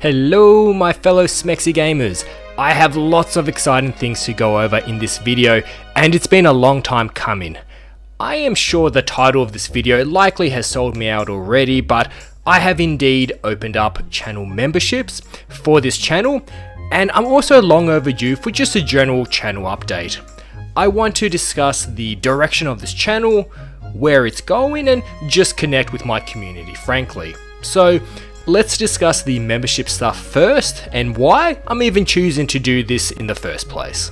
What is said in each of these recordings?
Hello my fellow Smexy gamers. I have lots of exciting things to go over in this video and it's been a long time coming. I am sure the title of this video likely has sold me out already but I have indeed opened up channel memberships for this channel and I'm also long overdue for just a general channel update. I want to discuss the direction of this channel, where it's going and just connect with my community frankly. So let's discuss the membership stuff first and why I'm even choosing to do this in the first place.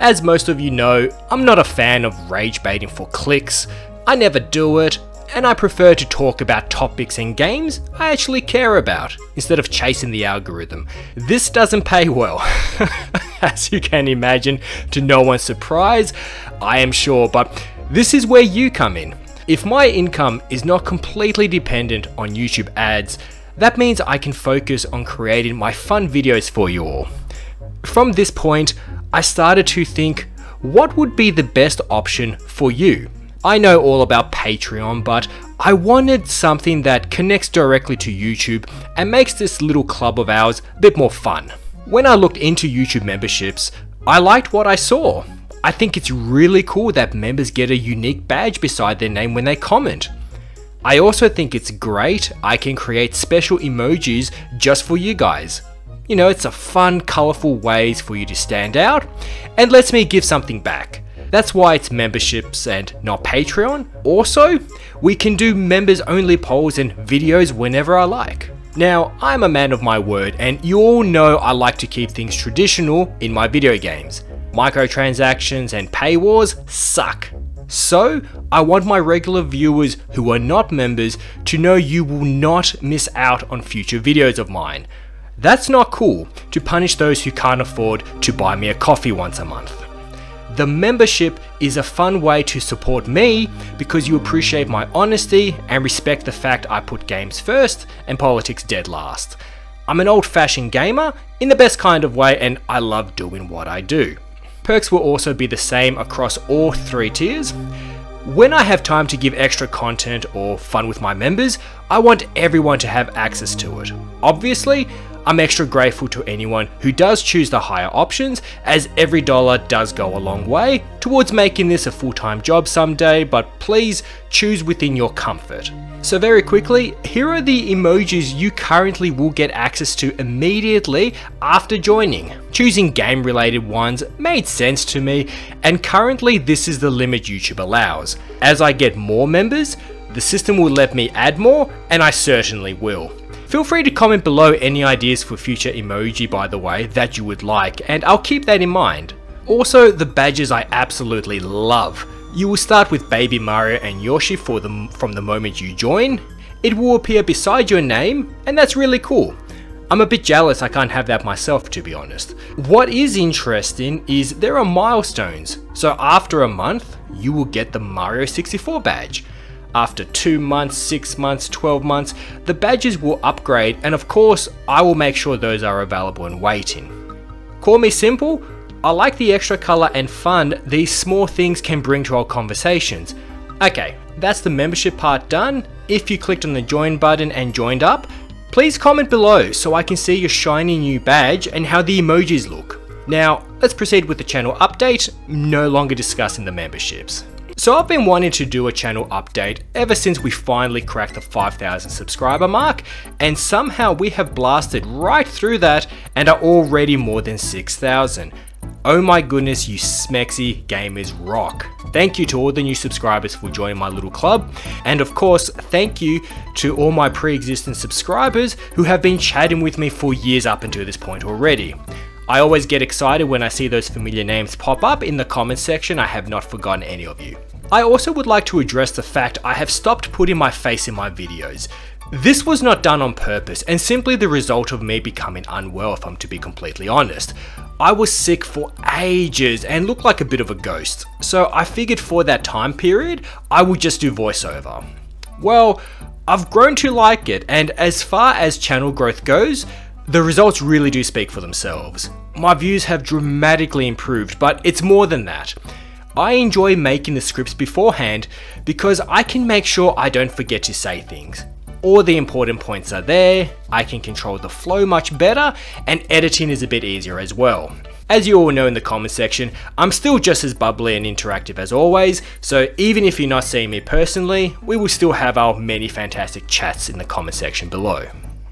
As most of you know, I'm not a fan of rage baiting for clicks, I never do it, and I prefer to talk about topics and games I actually care about, instead of chasing the algorithm. This doesn't pay well, as you can imagine, to no one's surprise, I am sure, but this is where you come in. If my income is not completely dependent on YouTube ads, that means I can focus on creating my fun videos for you all. From this point, I started to think, what would be the best option for you? I know all about Patreon, but I wanted something that connects directly to YouTube and makes this little club of ours a bit more fun. When I looked into YouTube memberships, I liked what I saw. I think it's really cool that members get a unique badge beside their name when they comment. I also think it's great I can create special emojis just for you guys. You know, it's a fun, colourful ways for you to stand out and lets me give something back. That's why it's memberships and not Patreon. Also, we can do members only polls and videos whenever I like. Now, I'm a man of my word and you all know I like to keep things traditional in my video games. Microtransactions and paywalls suck. So, I want my regular viewers who are not members to know you will not miss out on future videos of mine. That's not cool to punish those who can't afford to buy me a coffee once a month. The membership is a fun way to support me because you appreciate my honesty and respect the fact I put games first and politics dead last. I'm an old fashioned gamer in the best kind of way and I love doing what I do. Perks will also be the same across all three tiers. When I have time to give extra content or fun with my members, I want everyone to have access to it. Obviously, I'm extra grateful to anyone who does choose the higher options as every dollar does go a long way towards making this a full-time job someday, but please choose within your comfort. So very quickly, here are the emojis you currently will get access to immediately after joining. Choosing game related ones made sense to me, and currently this is the limit YouTube allows. As I get more members, the system will let me add more, and I certainly will. Feel free to comment below any ideas for future emoji by the way that you would like, and I'll keep that in mind. Also, the badges I absolutely love. You will start with Baby Mario and Yoshi from the moment you join. It will appear beside your name, and that's really cool. I'm a bit jealous I can't have that myself to be honest. What is interesting is there are milestones, so after a month, you will get the Mario 64 badge. After 2 months, 6 months, 12 months, the badges will upgrade and of course, I will make sure those are available and waiting. Call me simple, I like the extra colour and fun these small things can bring to our conversations. Okay, that's the membership part done. If you clicked on the join button and joined up, please comment below so I can see your shiny new badge and how the emojis look. Now, let's proceed with the channel update, no longer discussing the memberships. So I've been wanting to do a channel update ever since we finally cracked the 5000 subscriber mark and somehow we have blasted right through that and are already more than 6000. Oh my goodness, you smexy gamers rock. Thank you to all the new subscribers for joining my little club. And of course, thank you to all my pre-existing subscribers who have been chatting with me for years up until this point already. I always get excited when I see those familiar names pop up in the comments section, I have not forgotten any of you. I also would like to address the fact I have stopped putting my face in my videos. This was not done on purpose and simply the result of me becoming unwell if I'm to be completely honest. I was sick for ages and looked like a bit of a ghost, so I figured for that time period, I would just do voiceover. Well, I've grown to like it, and as far as channel growth goes, the results really do speak for themselves. My views have dramatically improved, but it's more than that. I enjoy making the scripts beforehand because I can make sure I don't forget to say things. All the important points are there, I can control the flow much better, and editing is a bit easier as well. As you all know in the comment section, I'm still just as bubbly and interactive as always, so even if you're not seeing me personally, we will still have our many fantastic chats in the comment section below.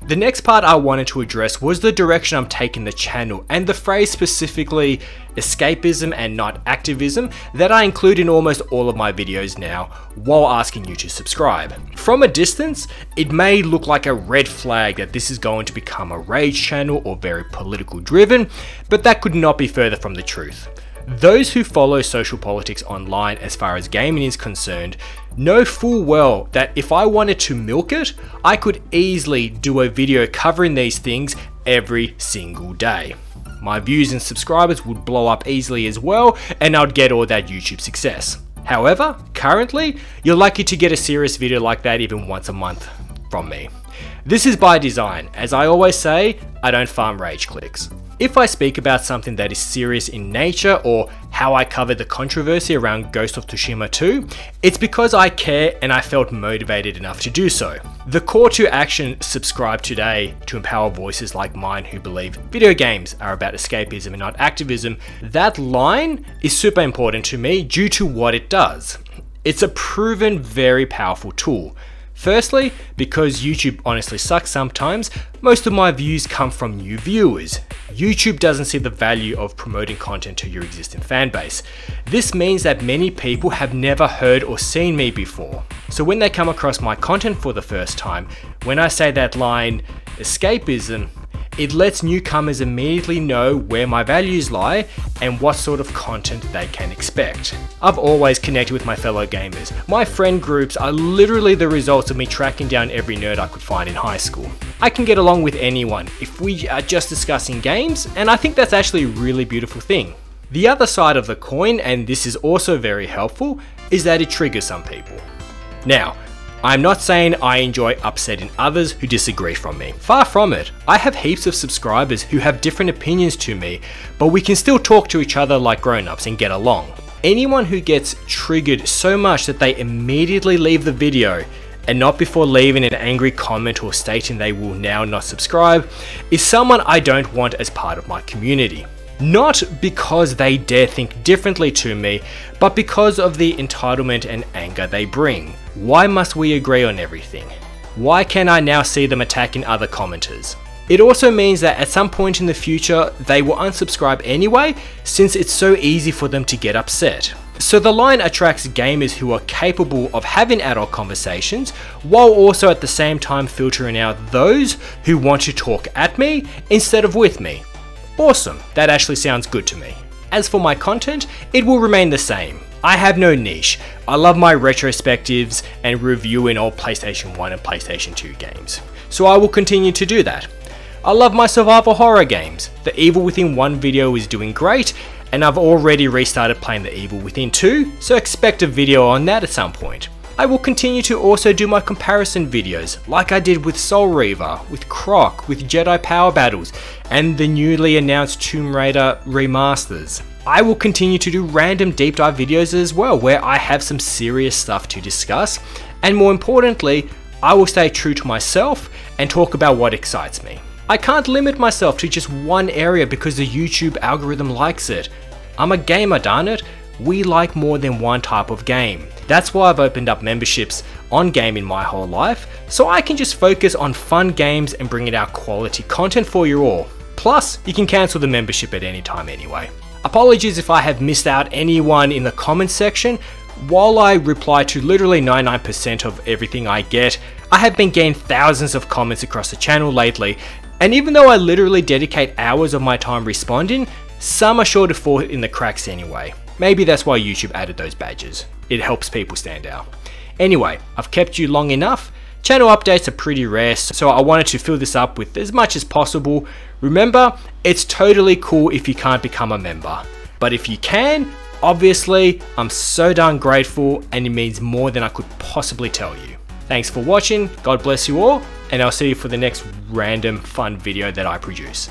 The next part I wanted to address was the direction I'm taking the channel and the phrase specifically escapism and not activism that I include in almost all of my videos now while asking you to subscribe. From a distance, it may look like a red flag that this is going to become a rage channel or very political driven, but that could not be further from the truth. Those who follow social politics online as far as gaming is concerned know full well that if I wanted to milk it, I could easily do a video covering these things every single day. My views and subscribers would blow up easily as well, and I'd get all that YouTube success. However, currently, you're lucky to get a serious video like that even once a month from me. This is by design, as I always say, I don't farm rage clicks. If I speak about something that is serious in nature or how I covered the controversy around Ghost of Tsushima 2, it's because I care and I felt motivated enough to do so. The call to action subscribe today to empower voices like mine who believe video games are about escapism and not activism, that line is super important to me due to what it does. It's a proven very powerful tool. Firstly, because YouTube honestly sucks sometimes, most of my views come from new viewers. YouTube doesn't see the value of promoting content to your existing fanbase. This means that many people have never heard or seen me before. So when they come across my content for the first time, when I say that line, escapism, it lets newcomers immediately know where my values lie and what sort of content they can expect. I've always connected with my fellow gamers. My friend groups are literally the results of me tracking down every nerd I could find in high school. I can get along with anyone if we are just discussing games, and I think that's actually a really beautiful thing. The other side of the coin, and this is also very helpful, is that it triggers some people. Now, I'm not saying I enjoy upsetting others who disagree from me. Far from it. I have heaps of subscribers who have different opinions to me, but we can still talk to each other like grown-ups and get along. Anyone who gets triggered so much that they immediately leave the video and not before leaving an angry comment or stating they will now not subscribe is someone I don't want as part of my community. Not because they dare think differently to me, but because of the entitlement and anger they bring. Why must we agree on everything? Why can I now see them attacking other commenters? It also means that at some point in the future, they will unsubscribe anyway, since it's so easy for them to get upset. So the line attracts gamers who are capable of having adult conversations, while also at the same time filtering out those who want to talk at me instead of with me. Awesome, that actually sounds good to me. As for my content, it will remain the same. I have no niche. I love my retrospectives and reviewing all PlayStation 1 and PlayStation 2 games. So I will continue to do that. I love my survival horror games. The Evil Within 1 video is doing great, and I've already restarted playing the Evil Within 2, so expect a video on that at some point. I will continue to also do my comparison videos, like I did with Soul Reaver, with Croc, with Jedi Power Battles, and the newly announced Tomb Raider remasters. I will continue to do random deep dive videos as well, where I have some serious stuff to discuss, and more importantly, I will stay true to myself and talk about what excites me. I can't limit myself to just one area because the YouTube algorithm likes it. I'm a gamer, darn it. We like more than one type of game. That's why I've opened up memberships on gaming my whole life, so I can just focus on fun games and bringing out quality content for you all. Plus, you can cancel the membership at any time anyway. Apologies if I have missed out anyone in the comments section. While I reply to literally 99% of everything I get, I have been getting thousands of comments across the channel lately, and even though I literally dedicate hours of my time responding, some are sure to fall in the cracks anyway. Maybe that's why YouTube added those badges. It helps people stand out. Anyway, I've kept you long enough. Channel updates are pretty rare, so I wanted to fill this up with as much as possible. Remember, it's totally cool if you can't become a member. But if you can, obviously, I'm so darn grateful and it means more than I could possibly tell you. Thanks for watching, God bless you all, and I'll see you for the next random fun video that I produce.